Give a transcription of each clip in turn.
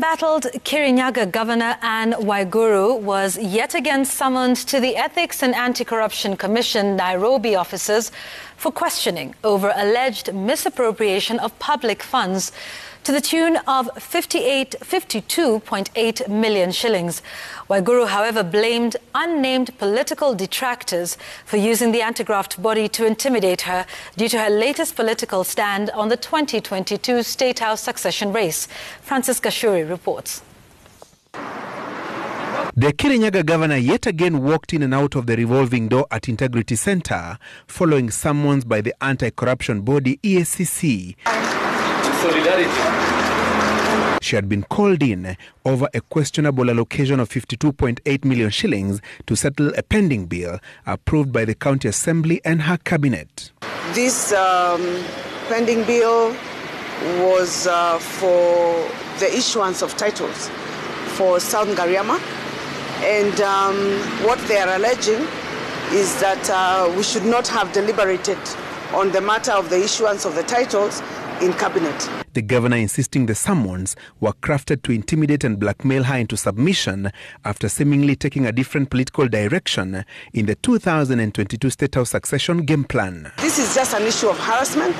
Battled Kirinyaga Governor Anne Waiguru was yet again summoned to the Ethics and Anti-Corruption Commission Nairobi offices for questioning over alleged misappropriation of public funds to the tune of 58, 52.8 million shillings. Waiguru, however, blamed unnamed political detractors for using the anti-graft body to intimidate her due to her latest political stand on the 2022 State House succession race. Francis Gachuri reports. The Kirinyaga governor yet again walked in and out of the revolving door at Integrity Center following summons by the anti-corruption body EACC. Solidarity. She had been called in over a questionable allocation of 52.8 million shillings to settle a pending bill approved by the county assembly and her cabinet. This um, pending bill was uh, for the issuance of titles for South Ngariama. And um, what they are alleging is that uh, we should not have deliberated on the matter of the issuance of the titles in cabinet. The governor insisting the summons were crafted to intimidate and blackmail her into submission after seemingly taking a different political direction in the 2022 State House succession game plan. This is just an issue of harassment.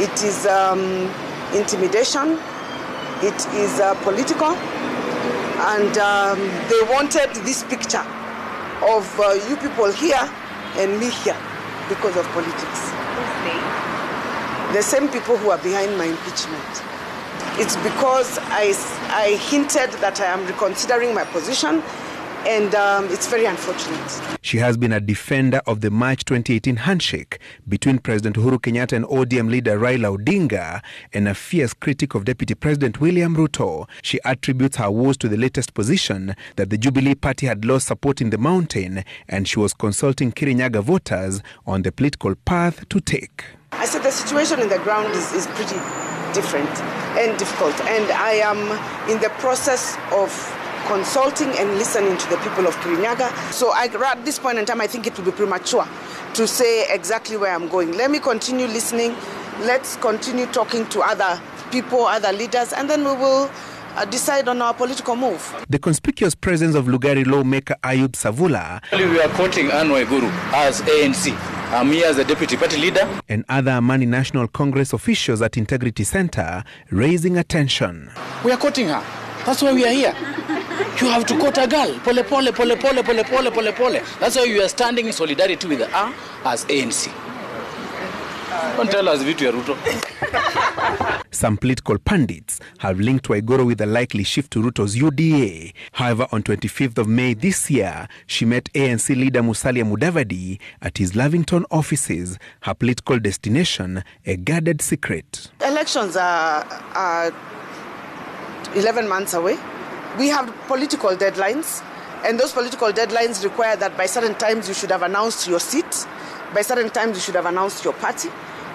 It is um, intimidation. It is uh, political. And um, they wanted this picture of uh, you people here and me here because of politics the same people who are behind my impeachment. It's because I, I hinted that I am reconsidering my position and um, it's very unfortunate. She has been a defender of the March 2018 handshake between President Uhuru Kenyatta and ODM leader Raila Odinga and a fierce critic of Deputy President William Ruto. She attributes her woes to the latest position that the Jubilee Party had lost support in the mountain and she was consulting Kirinyaga voters on the political path to take. I said the situation in the ground is, is pretty different and difficult, and I am in the process of consulting and listening to the people of Kirinyaga. So I, at this point in time, I think it would be premature to say exactly where I'm going. Let me continue listening. Let's continue talking to other people, other leaders, and then we will uh, decide on our political move. The conspicuous presence of Lugari lawmaker Ayub Savula. We are quoting Anne Waiguru as ANC. I'm here as the deputy party leader. And other Amani National Congress officials at Integrity Center raising attention. We are quoting her. That's why we are here. You have to quote a girl. Pole pole pole pole pole pole pole pole. That's why you are standing in solidarity with her as ANC. Don't tell us vitu ya Ruto. Some political pandits have linked Waigoro with a likely shift to Ruto's UDA. However, on 25th of May this year, she met ANC leader Musalia Mudavadi at his Lavington offices. Her political destination, a guarded secret. Elections are, are 11 months away. We have political deadlines, and those political deadlines require that by certain times you should have announced your seat, by certain times you should have announced your party.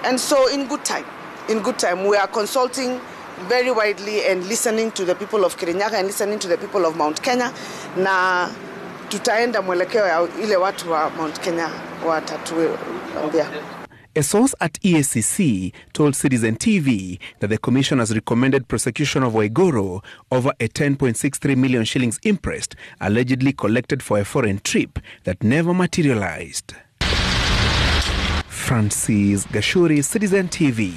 And so, in good time, in good time, we are consulting very widely and listening to the people of Kirinyaga and listening to the people of Mount Kenya na tutaenda mwelekeo ya ile watu wa Mount Kenya watatuambia. A source at EACC told Citizen TV that the commission has recommended prosecution of Waiguru over a 10.63 million shillings imprest allegedly collected for a foreign trip that never materialized. Francis Gachuri, Citizen TV.